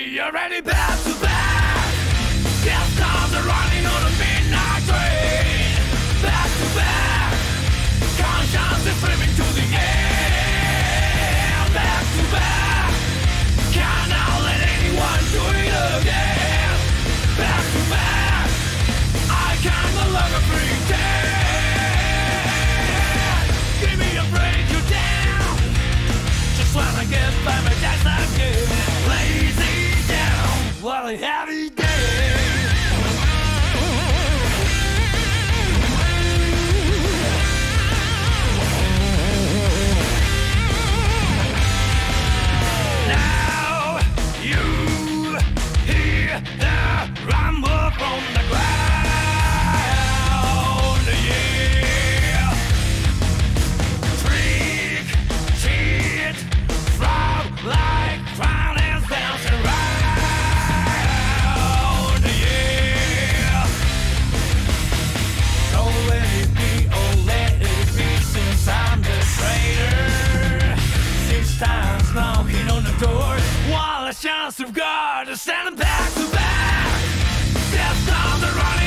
me, you're ready back to back. Death times are running on a midnight train. Back to back, conscience is screaming to the air. standing back to back. death on the run.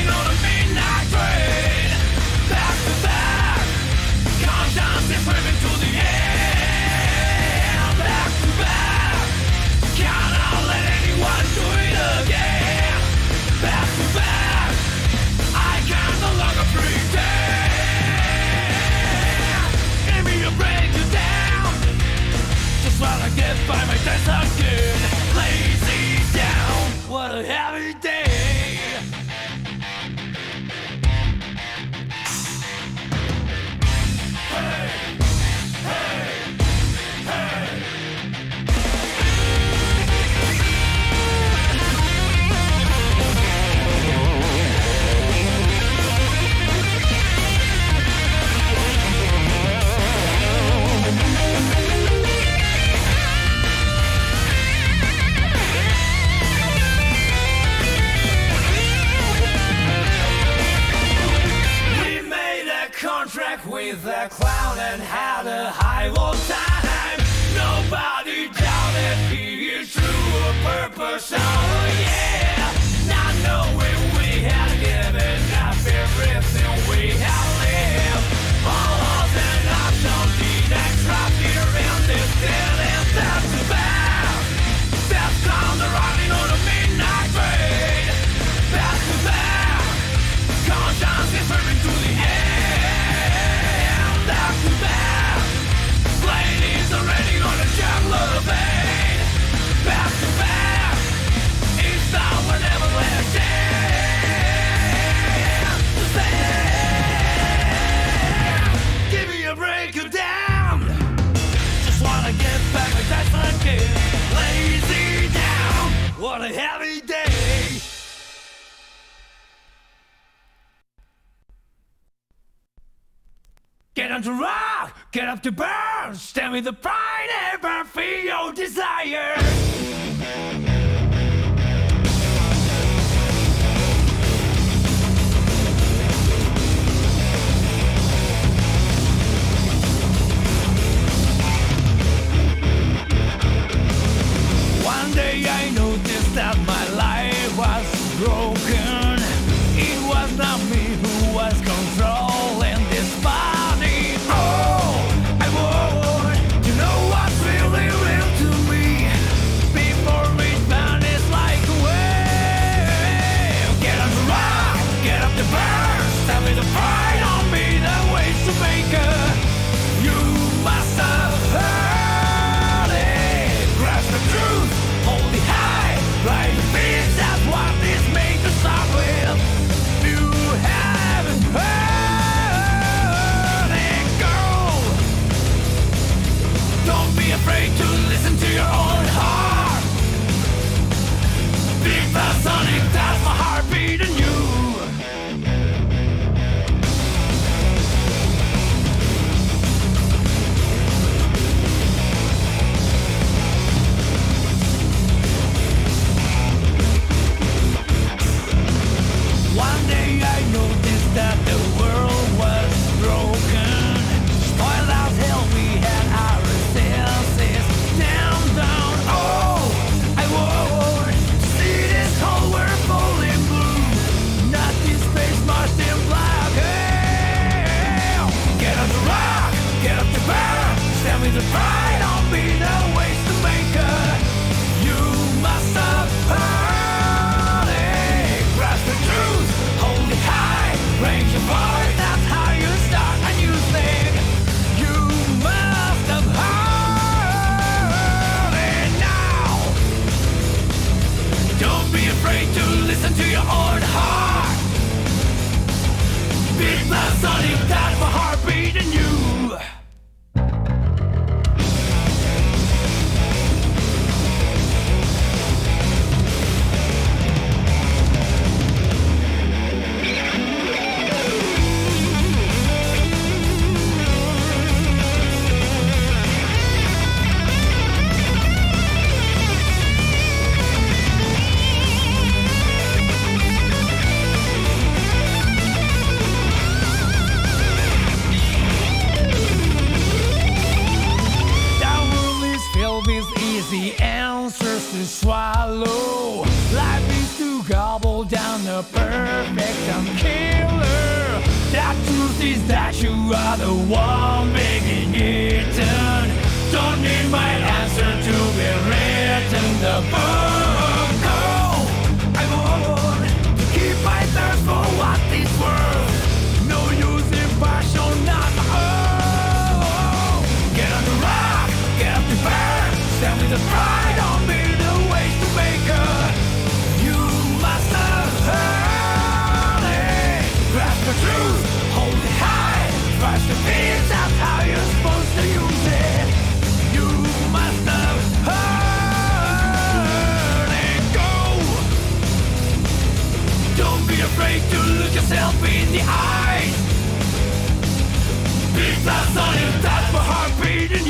Get on the rock, get up the burn, stand with the pride ever feel your desire. Viva Solidariedad the fire. The sun if that's my heart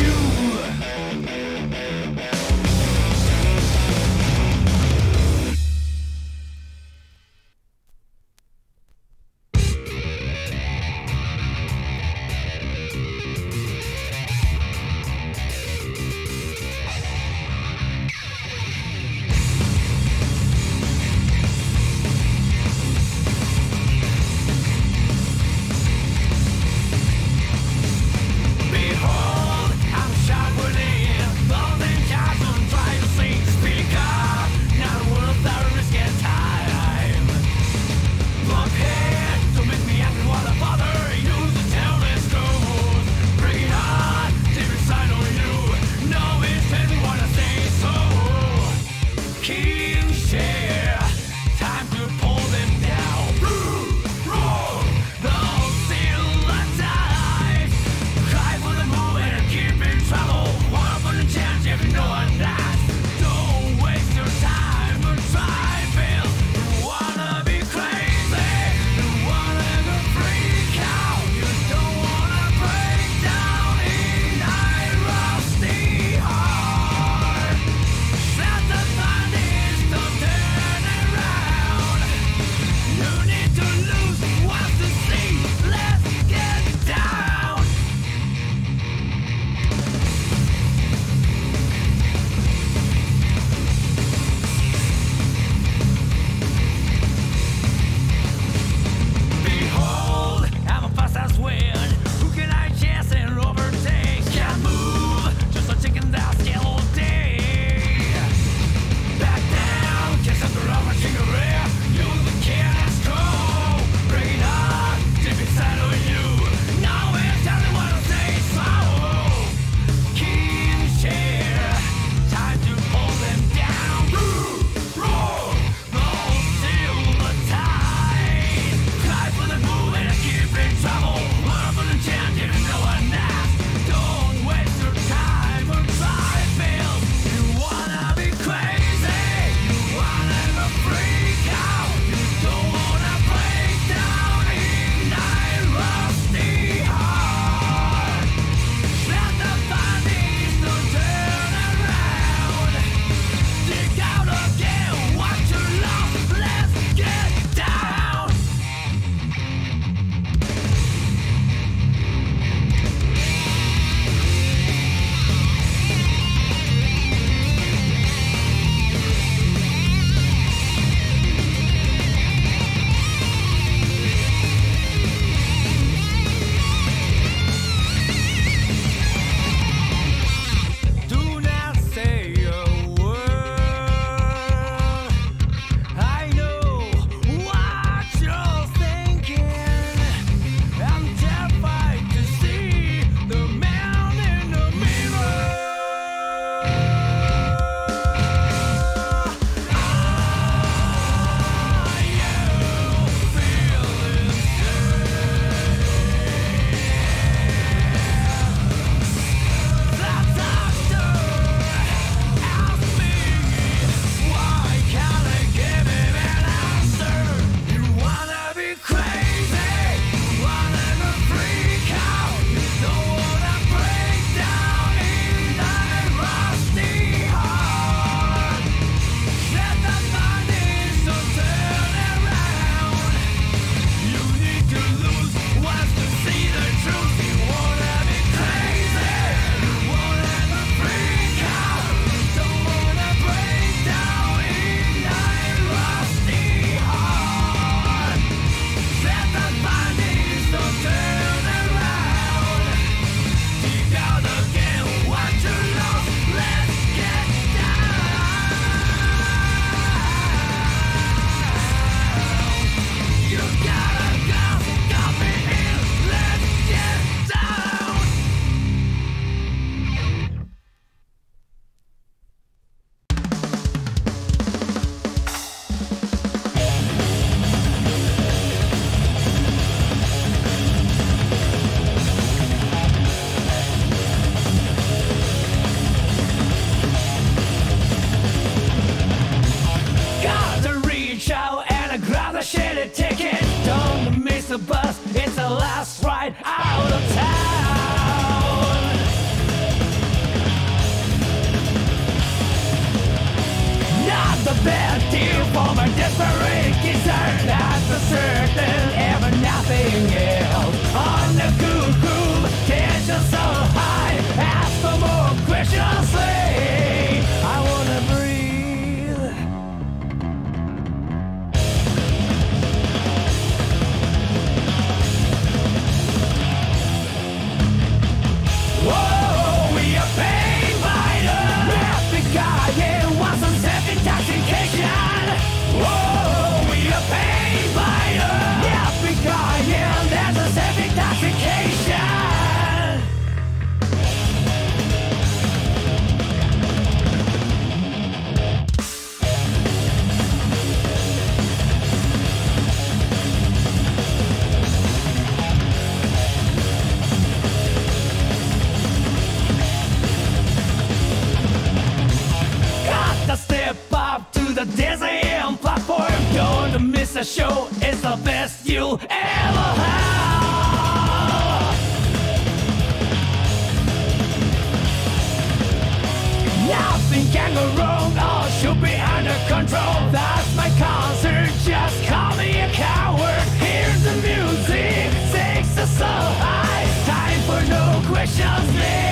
ever. Nothing can go wrong, all should be under control. That's my concert, just call me a coward. Here's the music, takes us so high. Time for no questions,